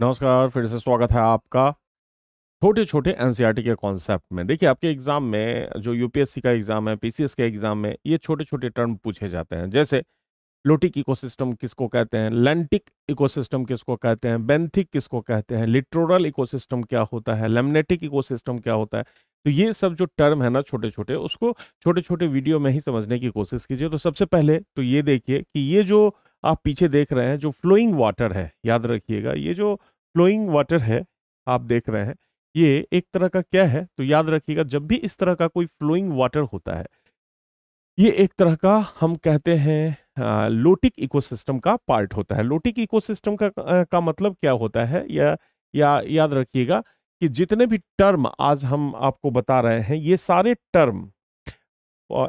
नमस्कार, फिर से स्वागत है आपका छोटे छोटे एनसीईआरटी के कॉन्सेप्ट में। देखिए, आपके एग्ज़ाम में, जो यूपीएससी का एग्ज़ाम है पीसीएस के एग्ज़ाम में, ये छोटे छोटे टर्म पूछे जाते हैं। जैसे लोटिक इकोसिस्टम किसको कहते हैं? लेंटिक इकोसिस्टम किसको कहते हैं? बेंथिक किसको कहते हैं? लिट्रोरल इकोसिस्टम क्या होता है? लेमनेटिक इकोसिस्टम क्या होता है? तो ये सब जो टर्म है ना छोटे छोटे उसको छोटे छोटे वीडियो में ही समझने की कोशिश कीजिए। तो सबसे पहले तो ये देखिए कि ये जो आप पीछे देख रहे हैं, जो फ्लोइंग वाटर है, याद रखिएगा, ये जो फ्लोइंग वाटर है, आप देख रहे हैं, ये एक तरह का क्या है? तो याद रखिएगा, जब भी इस तरह का कोई फ्लोइंग वाटर होता है, ये एक तरह का हम कहते हैं लोटिक इकोसिस्टम का पार्ट होता है। लोटिक इकोसिस्टम का का मतलब क्या होता है? या या याद रखिएगा कि जितने भी टर्म आज हम आपको बता रहे हैं, ये सारे टर्म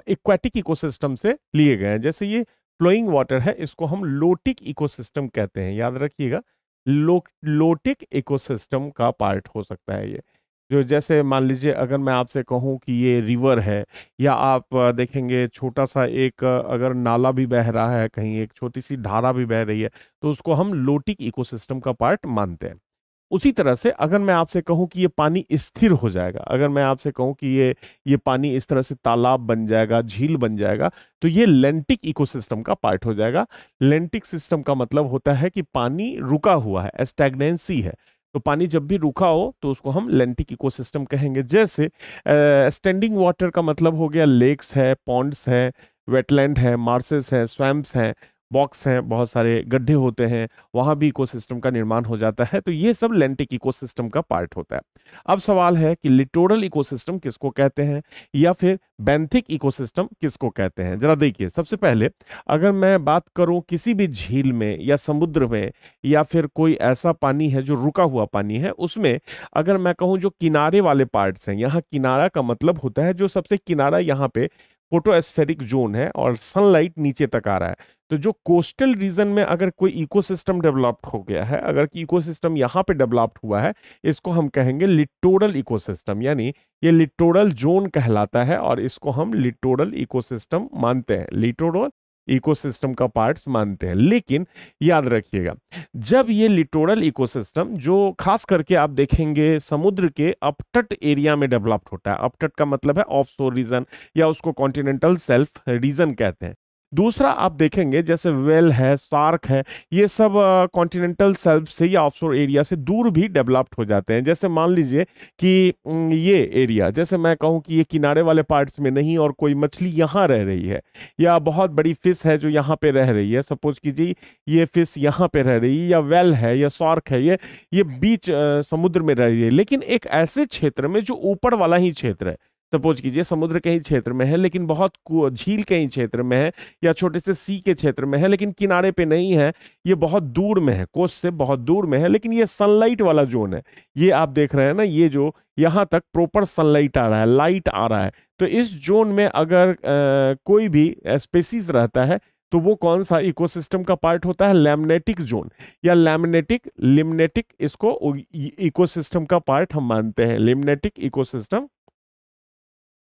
इक्वेटिक इकोसिस्टम से लिए गए हैं। जैसे ये फ्लोइंग वाटर है इसको हम लोटिक इकोसिस्टम कहते हैं। याद रखिएगा लो, लोटिक इकोसिस्टम का पार्ट हो सकता है ये। जो जैसे मान लीजिए अगर मैं आपसे कहूँ कि ये रिवर है या आप देखेंगे छोटा सा एक अगर नाला भी बह रहा है कहीं एक छोटी सी धारा भी बह रही है तो उसको हम लोटिक इकोसिस्टम का पार्ट मानते हैं। उसी तरह से अगर मैं आपसे कहूँ कि ये पानी स्थिर हो जाएगा, अगर मैं आपसे कहूँ कि ये ये पानी इस तरह से तालाब बन जाएगा, झील बन जाएगा तो ये लेंटिक इकोसिस्टम का पार्ट हो जाएगा। लेंटिक सिस्टम का मतलब होता है कि पानी रुका हुआ है, स्टैगनेंसी है। तो पानी जब भी रुका हो तो उसको हम लेंटिक इकोसिस्टम कहेंगे। जैसे स्टैंडिंग वाटर का मतलब हो गया लेक्स है, पॉन्ड्स है, वेटलैंड है, मार्सेस है, स्वैम्प्स हैं बॉक्स हैं, बहुत सारे गड्ढे होते हैं, वहाँ भी इकोसिस्टम का निर्माण हो जाता है तो ये सब लेंटिक इकोसिस्टम का पार्ट होता है। अब सवाल है कि लिटोरल इकोसिस्टम किसको कहते हैं या फिर बेंथिक इकोसिस्टम किसको कहते हैं? जरा देखिए, सबसे पहले अगर मैं बात करूँ किसी भी झील में या समुद्र में या फिर कोई ऐसा पानी है जो रुका हुआ पानी है, उसमें अगर मैं कहूँ जो किनारे वाले पार्ट्स हैं, यहाँ किनारा का मतलब होता है जो सबसे किनारा यहाँ पे फोटोस्फेरिक जोन है और सनलाइट नीचे तक आ रहा है। तो जो कोस्टल रीजन में अगर कोई इकोसिस्टम डेवलप्ड हो गया है, अगर इकोसिस्टम यहाँ पे डेवलप्ड हुआ है, इसको हम कहेंगे लिटोरल इकोसिस्टम यानी ये लिटोरल जोन कहलाता है और इसको हम लिटोरल इकोसिस्टम मानते हैं। लिटोरल इकोसिस्टम का पार्ट्स मानते हैं। लेकिन याद रखिएगा, जब ये लिटोरल इकोसिस्टम जो खास करके आप देखेंगे समुद्र के अपटट एरिया में डेवलप्ड होता है अपटट का मतलब है ऑफ़ रीजन या उसको कॉन्टिनेंटल सेल्फ रीजन कहते हैं। दूसरा आप देखेंगे, जैसे वेल है, सार्क है, ये सब कॉन्टिनेंटल सेल्फ से या ऑफशोर एरिया से दूर भी डेवलप्ड हो जाते हैं। जैसे मान लीजिए कि ये एरिया जैसे मैं कहूँ कि ये किनारे वाले पार्ट्स में नहीं और कोई मछली यहाँ रह रही है, या बहुत बड़ी फ़िश है जो यहाँ पे रह रही है। सपोज़ कीजिए ये फ़िश यहाँ पे रह रही है, या वेल है, या सार्क है, ये ये बीच समुद्र में रह रही है। लेकिन एक ऐसे क्षेत्र में जो ऊपर वाला ही क्षेत्र है सपोज़ कीजिए समुद्र के ही क्षेत्र में है लेकिन बहुत झील के ही क्षेत्र में है या छोटे से सी के क्षेत्र में है लेकिन किनारे पे नहीं है ये बहुत दूर में है कोस्ट से बहुत दूर में है लेकिन ये सनलाइट वाला जोन है। ये आप देख रहे हैं ना ये जो यहाँ तक प्रॉपर सनलाइट आ रहा है लाइट आ रहा है। तो इस जोन में अगर आ, कोई भी स्पेसीज रहता है तो वो कौन सा इकोसिस्टम का पार्ट होता है? लैमनेटिक जोन या लैमनेटिक लिमनेटिक इसको इकोसिस्टम का पार्ट हम मानते हैं। लिमनेटिक इकोसिस्टम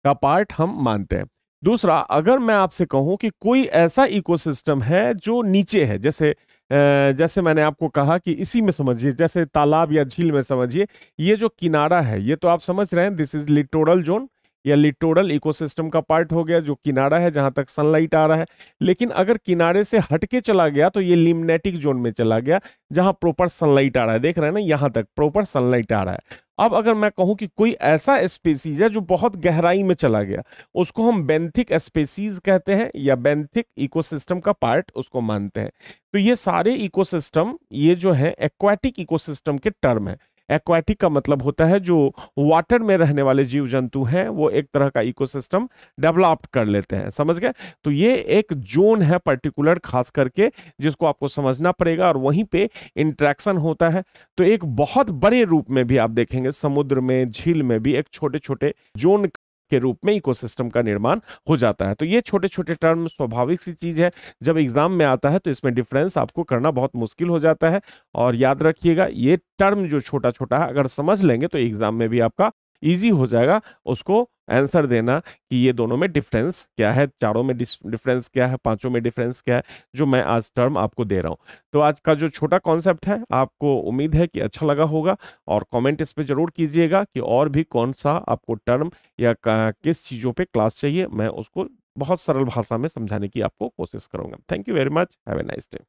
का पार्ट हम मानते हैं। दूसरा, अगर मैं आपसे कहूँ कि कोई ऐसा इकोसिस्टम है जो नीचे है, जैसे जैसे मैंने आपको कहा कि इसी में समझिए, जैसे तालाब या झील में समझिए, ये जो किनारा है, ये तो आप समझ रहे हैं दिस इज़ लिटोरल जोन या लिटोरल इकोसिस्टम का पार्ट हो गया, जो किनारा है जहाँ तक सनलाइट आ रहा है। लेकिन अगर किनारे से हटके चला गया तो ये लिमनेटिक जोन में चला गया, जहाँ प्रॉपर सनलाइट आ रहा है। देख रहे हैं ना, यहाँ तक प्रॉपर सनलाइट आ रहा है। अब अगर मैं कहूँ कि कोई ऐसा स्पेसीज है, जो बहुत गहराई में चला गया, उसको हम बेंथिक स्पेसीज कहते हैं, या बेंथिक इकोसिस्टम का पार्ट उसको मानते हैं। तो ये सारे इकोसिस्टम, ये जो है, एक्वाटिक इकोसिस्टम के टर्म है। एक्वाटिक का मतलब होता है जो वाटर में रहने वाले जीव जंतु हैं, वो एक तरह का इकोसिस्टम डेवलप कर लेते हैं। समझ गए? तो ये एक जोन है पर्टिकुलर खास करके, जिसको आपको समझना पड़ेगा और वहीं पे इंट्रैक्शन होता है। तो एक बहुत बड़े रूप में भी आप देखेंगे, समुद्र में, झील में भी एक छोटे छोटे जोन के रूप में इकोसिस्टम का निर्माण हो जाता है। तो ये छोटे छोटे टर्म स्वाभाविक सी चीज़ है। जब एग्ज़ाम में आता है तो इसमें डिफरेंस आपको करना बहुत मुश्किल हो जाता है। और याद रखिएगा, ये टर्म जो छोटा छोटा है, अगर समझ लेंगे तो एग्ज़ाम में भी आपका इजी हो जाएगा, उसको आंसर देना कि ये दोनों में डिफरेंस क्या है, चारों में डिफरेंस क्या है, पाँचों में डिफरेंस क्या है, जो मैं आज टर्म आपको दे रहा हूँ। तो आज का जो छोटा कॉन्सेप्ट है, आपको उम्मीद है कि अच्छा लगा होगा और कमेंट इस पर ज़रूर कीजिएगा कि और भी कौन सा आपको टर्म या किस चीज़ों पे क्लास चाहिए, मैं उसको बहुत सरल भाषा में समझाने की आपको कोशिश करूँगा। Thank you very much have a nice day